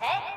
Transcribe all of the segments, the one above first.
Hey!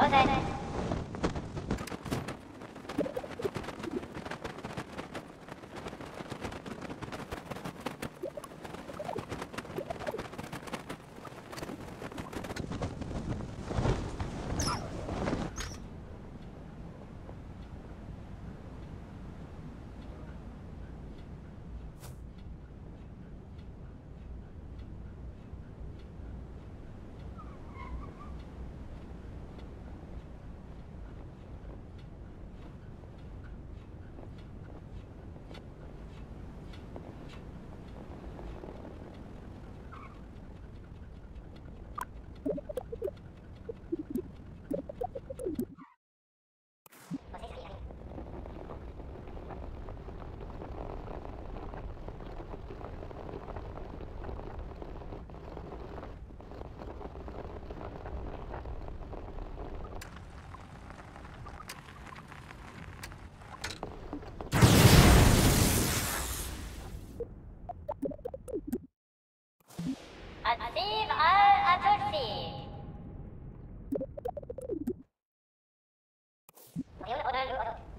ございます achieve our objective. Okay, okay, okay.